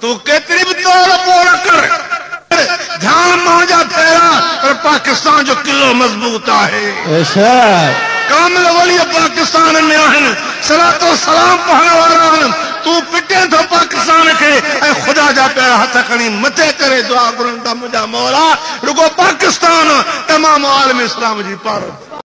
تو کتری بھی توڑ پوڑ کر جھان مانجا پھیرا اور پاکستان جو کلو مضبوط ہے ارشاد اچھا۔ کامل ولی پاکستان میں آہن سلات و سلام پڑھنے والا آہن تو پٹے تو پاکستان کے۔ اے خدا جا پیرا ہاتھ کھڑی متے کرے دعا کرن دا مجھا مولا۔ رگو پاکستان تمام عالم اسلام جی پارت